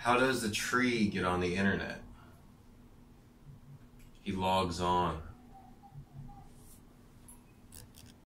How does the tree get on the internet? He logs on.